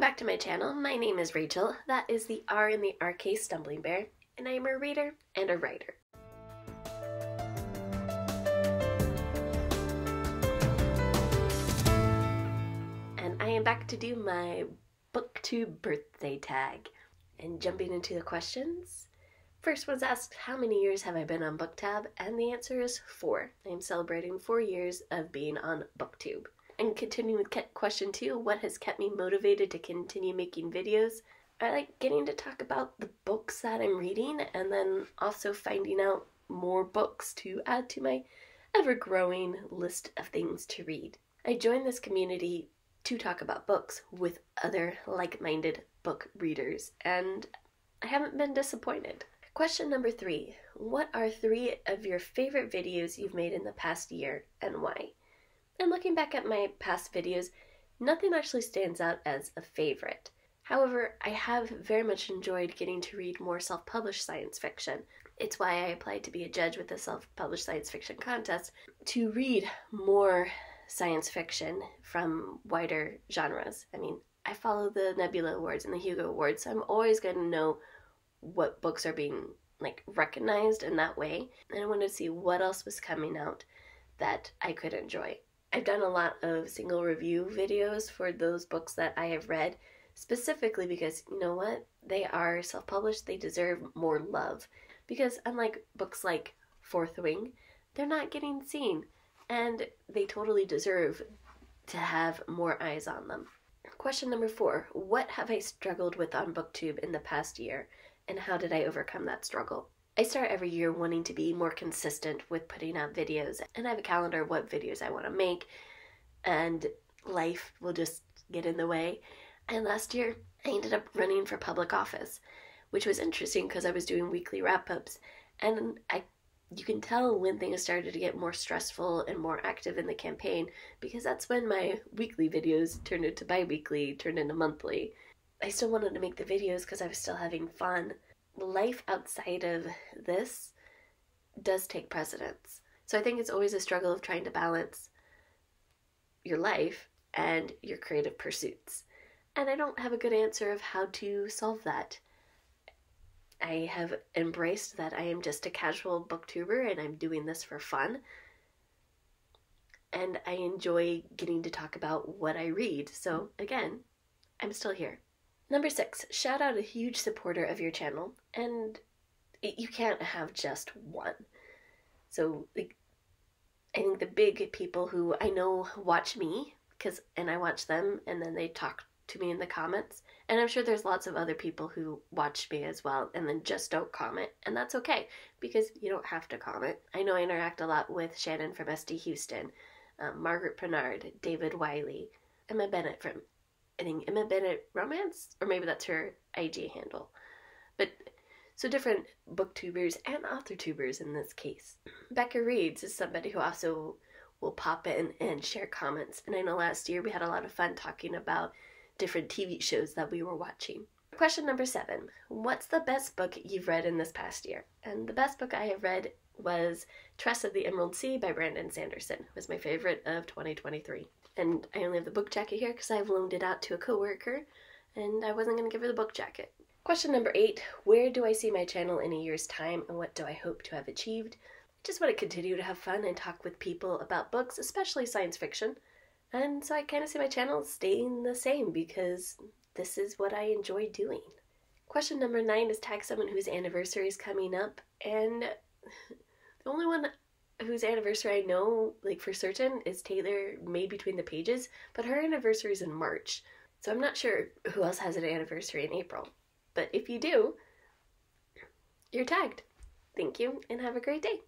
Welcome back to my channel. My name is Rachel. That is the R in the RK Stumbling Bear, and I am a reader and a writer. And I am back to do my booktube birthday tag. And jumping into the questions, First one's asked, How many years have I been on BookTube? And the answer is four. I am celebrating four years of being on BookTube. And continuing with question two, what has kept me motivated to continue making videos? I like getting to talk about the books that I'm reading and then also finding out more books to add to my ever growing list of things to read. I joined this community to talk about books with other like minded book readers, and I haven't been disappointed. Question number three What are three of your favorite videos you've made in the past year and why? And looking back at my past videos, nothing actually stands out as a favorite. However, I have very much enjoyed getting to read more self published science fiction. It's why I applied to be a judge with the self published science fiction contest to read more science fiction from wider genres. I mean, I follow the Nebula Awards and the Hugo Awards, so I'm always going to know what books are being like recognized in that way. And I wanted to see what else was coming out that I could enjoy. I've done a lot of single review videos for those books that I have read, specifically because you know what? They are self published, they deserve more love. Because unlike books like Fourth Wing, they're not getting seen, and they totally deserve to have more eyes on them. Question number four What have I struggled with on BookTube in the past year, and how did I overcome that struggle? I start every year wanting to be more consistent with putting out videos, and I have a calendar of what videos I want to make, and life will just get in the way. And last year, I ended up running for public office, which was interesting because I was doing weekly wrap ups, and I you can tell when things started to get more stressful and more active in the campaign because that's when my weekly videos turned into bi weekly, turned into monthly. I still wanted to make the videos because I was still having fun, life outside of this does take precedence. So I think it's always a struggle of trying to balance your life and your creative pursuits. And I don't have a good answer of how to solve that. I have embraced that I am just a casual booktuber and I'm doing this for fun. And I enjoy getting to talk about what I read. So again, I'm still here. Number six, shout out a huge supporter of your channel, and you can't have just one. So, like, I think the big people who I know watch me, because and I watch them, and then they talk to me in the comments. And I'm sure there's lots of other people who watch me as well and then just don't comment. And that's okay because you don't have to comment. I know I interact a lot with Shannon from SD Houston, um, Margaret Pernard, David Wiley, Emma Bennett from I think Emma Bennett Romance, or maybe that's her IG handle. But so different booktubers and author tubers in this case. Becca Reads is somebody who also will pop in and share comments. And I know last year we had a lot of fun talking about different TV shows that we were watching. Question number seven What's the best book you've read in this past year? And the best book I have read was Tress of the Emerald Sea by Brandon Sanderson. It was my favorite of 2023 and I only have the book jacket here because I've loaned it out to a coworker, and I wasn't going to give her the book jacket. Question number eight Where do I see my channel in a year's time, and what do I hope to have achieved? I just want to continue to have fun and talk with people about books, especially science fiction. And so I kind of see my channel staying the same because this is what I enjoy doing. Question number nine is tag someone whose anniversary is coming up, and the only one whose anniversary I know, like for certain, is Taylor Made Between the Pages, but her anniversary is in March. So I'm not sure who else has an anniversary in April. But if you do, you're tagged. Thank you and have a great day.